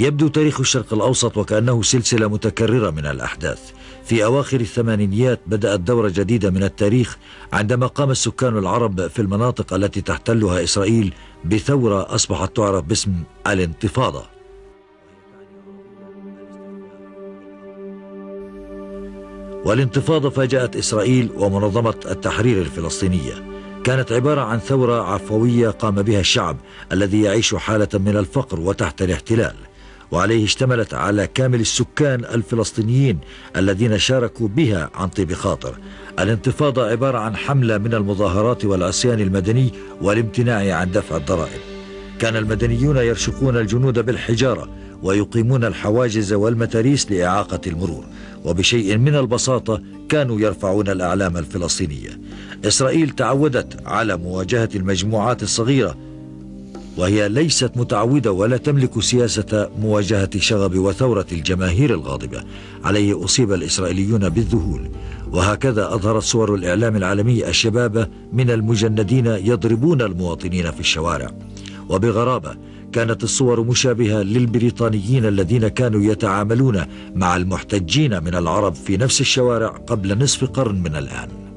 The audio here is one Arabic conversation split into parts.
يبدو تاريخ الشرق الأوسط وكأنه سلسلة متكررة من الأحداث. في أواخر الثمانينيات بدأت دورة جديدة من التاريخ عندما قام السكان العرب في المناطق التي تحتلها إسرائيل بثورة أصبحت تعرف باسم الانتفاضة. والانتفاضة فاجأت إسرائيل ومنظمة التحرير الفلسطينية. كانت عبارة عن ثورة عفوية قام بها الشعب الذي يعيش حالة من الفقر وتحت الاحتلال. وعليه اشتملت على كامل السكان الفلسطينيين الذين شاركوا بها عن طيب خاطر. الانتفاضة عبارة عن حملة من المظاهرات والعصيان المدني والامتناع عن دفع الضرائب. كان المدنيون يرشقون الجنود بالحجارة ويقيمون الحواجز والمتاريس لإعاقة المرور. وبشيء من البساطة كانوا يرفعون الأعلام الفلسطينية. إسرائيل تعودت على مواجهة المجموعات الصغيرة وهي ليست متعودة ولا تملك سياسة مواجهة شغب وثورة الجماهير الغاضبة. عليه أصيب الإسرائيليون بالذهول. وهكذا أظهرت صور الإعلام العالمي الشباب من المجندين يضربون المواطنين في الشوارع. وبغرابة كانت الصور مشابهة للبريطانيين الذين كانوا يتعاملون مع المحتجين من العرب في نفس الشوارع قبل نصف قرن من الآن.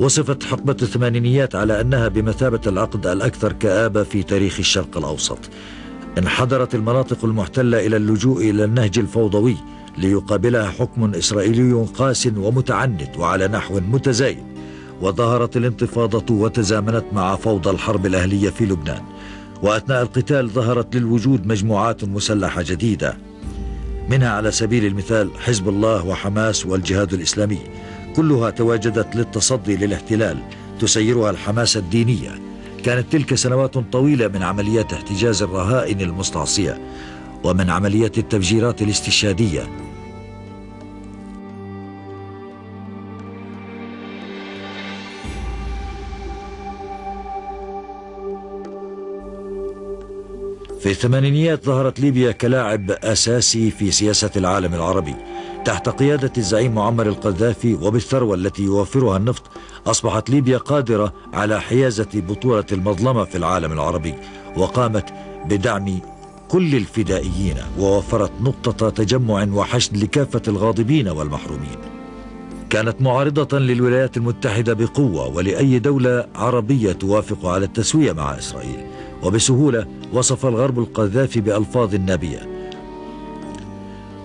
وصفت حقبة الثمانينيات على أنها بمثابة العقد الأكثر كآبة في تاريخ الشرق الأوسط. انحدرت المناطق المحتلة إلى اللجوء إلى النهج الفوضوي ليقابلها حكم إسرائيلي قاس ومتعنت وعلى نحو متزايد. وظهرت الانتفاضة وتزامنت مع فوضى الحرب الأهلية في لبنان. وأثناء القتال ظهرت للوجود مجموعات مسلحة جديدة منها على سبيل المثال حزب الله وحماس والجهاد الإسلامي. كلها تواجدت للتصدي للاحتلال تسيرها الحماسة الدينية. كانت تلك سنوات طويلة من عمليات احتجاز الرهائن المستعصية ومن عمليات التفجيرات الاستشهادية. في الثمانينيات ظهرت ليبيا كلاعب أساسي في سياسة العالم العربي. تحت قيادة الزعيم معمر القذافي وبالثروة التي يوفرها النفط أصبحت ليبيا قادرة على حيازة بطولة المظلمة في العالم العربي وقامت بدعم كل الفدائيين ووفرت نقطة تجمع وحشد لكافة الغاضبين والمحرومين. كانت معارضة للولايات المتحدة بقوة ولأي دولة عربية توافق على التسوية مع إسرائيل وبسهولة وصف الغرب القذافي بألفاظ نابية.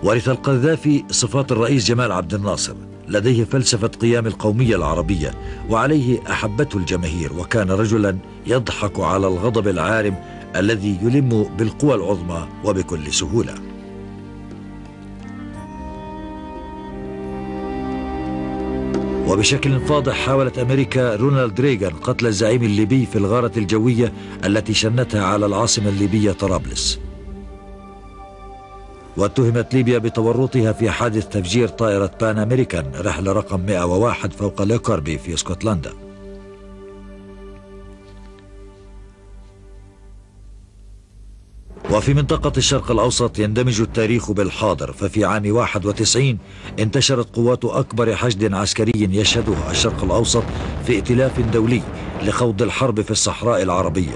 ورث القذافي صفات الرئيس جمال عبد الناصر لديه فلسفة قيام القومية العربية وعليه أحبته الجماهير وكان رجلا يضحك على الغضب العارم الذي يلم بالقوى العظمى وبكل سهولة. وبشكل فاضح حاولت أمريكا رونالد ريغان قتل الزعيم الليبي في الغارة الجوية التي شنتها على العاصمة الليبية طرابلس. واتهمت ليبيا بتورطها في حادث تفجير طائرة بان أمريكان رحلة رقم 101 فوق ليكوربي في اسكتلندا. وفي منطقة الشرق الأوسط يندمج التاريخ بالحاضر ففي عام 91 انتشرت قوات أكبر حشد عسكري يشهده الشرق الأوسط في ائتلاف دولي لخوض الحرب في الصحراء العربية.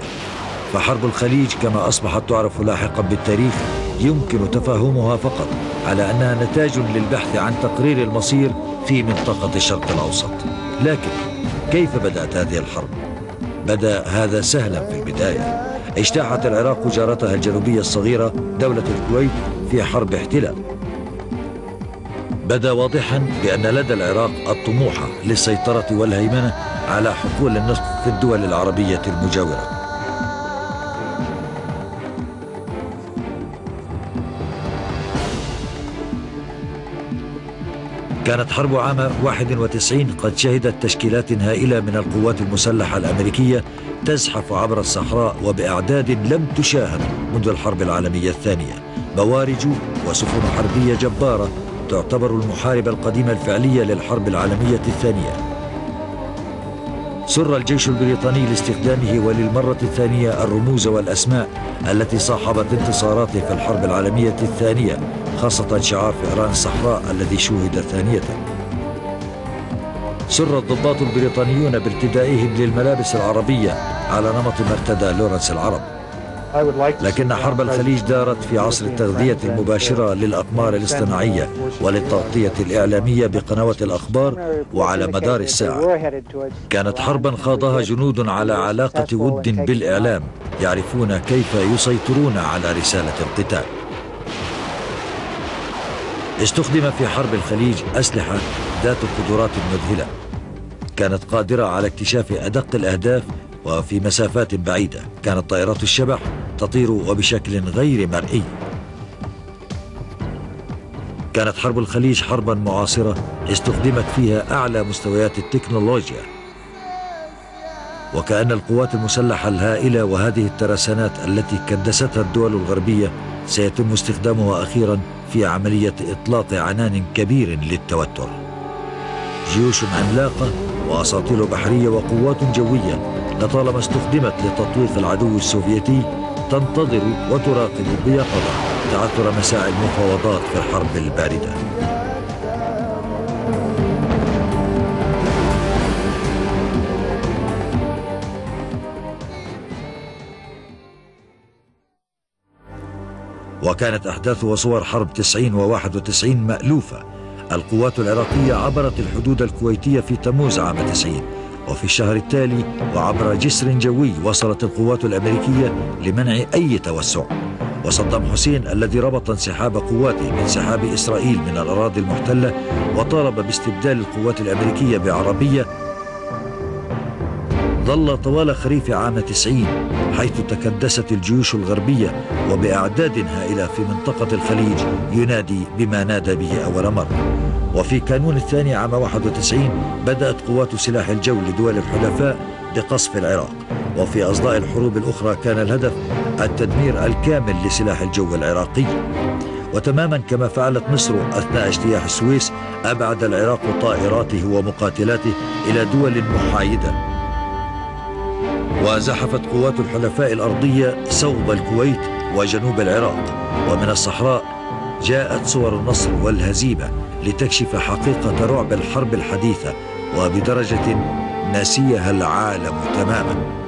فحرب الخليج كما أصبحت تعرف لاحقا بالتاريخ يمكن تفهمها فقط على أنها نتاج للبحث عن تقرير المصير في منطقة الشرق الأوسط. لكن كيف بدأت هذه الحرب؟ بدأ هذا سهلا في البداية. اجتاحت العراق جارتها الجنوبية الصغيرة دولة الكويت في حرب احتلال. بدأ واضحا بأن لدى العراق الطموح للسيطرة والهيمنة على حقول النفط في الدول العربية المجاورة. كانت حرب عام 91 قد شهدت تشكيلات هائلة من القوات المسلحة الأمريكية تزحف عبر الصحراء وبأعداد لم تشاهد منذ الحرب العالمية الثانية. بوارج وسفن حربية جبارة تعتبر المحاربة القديمة الفعلية للحرب العالمية الثانية. سر الجيش البريطاني لاستخدامه وللمرة الثانية الرموز والأسماء التي صاحبت انتصاراته في الحرب العالمية الثانية. خاصة شعار فئران الصحراء الذي شوهد ثانية. سر الضباط البريطانيون بارتدائهم للملابس العربية على نمط ما ارتدى لورنس العرب. لكن حرب الخليج دارت في عصر التغذية المباشرة للأقمار الاصطناعية وللتغطية الإعلامية بقنوات الأخبار وعلى مدار الساعة. كانت حربا خاضها جنود على علاقة ود بالإعلام يعرفون كيف يسيطرون على رسالة القتال. استخدم في حرب الخليج أسلحة ذات قدرات مذهلة. كانت قادرة على اكتشاف أدق الأهداف وفي مسافات بعيدة. كانت طائرات الشبح تطير وبشكل غير مرئي. كانت حرب الخليج حربا معاصرة استخدمت فيها أعلى مستويات التكنولوجيا. وكأن القوات المسلحة الهائلة وهذه الترسانات التي كدستها الدول الغربية سيتم استخدامها أخيرا في عملية إطلاق عنان كبير للتوتر. جيوش عملاقة وأساطيل بحرية وقوات جوية لطالما استخدمت لتطويق العدو السوفيتي تنتظر وتراقب بيقظة تعثر مساعي المفاوضات في الحرب الباردة. وكانت أحداث وصور حرب 90 و 91 مألوفة. القوات العراقية عبرت الحدود الكويتية في تموز عام 90 وفي الشهر التالي وعبر جسر جوي وصلت القوات الأمريكية لمنع أي توسع. وصدام حسين الذي ربط انسحاب قواته بانسحاب إسرائيل من الأراضي المحتلة وطالب باستبدال القوات الأمريكية بعربية ظل طوال خريف عام 90 حيث تكدست الجيوش الغربية وبأعداد هائلة في منطقة الخليج ينادي بما نادى به أول مرة. وفي كانون الثاني عام 91 بدأت قوات سلاح الجو لدول الحلفاء بقصف العراق. وفي أصداء الحروب الأخرى كان الهدف التدمير الكامل لسلاح الجو العراقي. وتماما كما فعلت مصر أثناء اجتياح السويس أبعد العراق طائراته ومقاتلاته إلى دول محايدة. وزحفت قوات الحلفاء الأرضية صوب الكويت وجنوب العراق. ومن الصحراء جاءت صور النصر والهزيمة لتكشف حقيقة رعب الحرب الحديثة وبدرجة نسيها العالم تماما.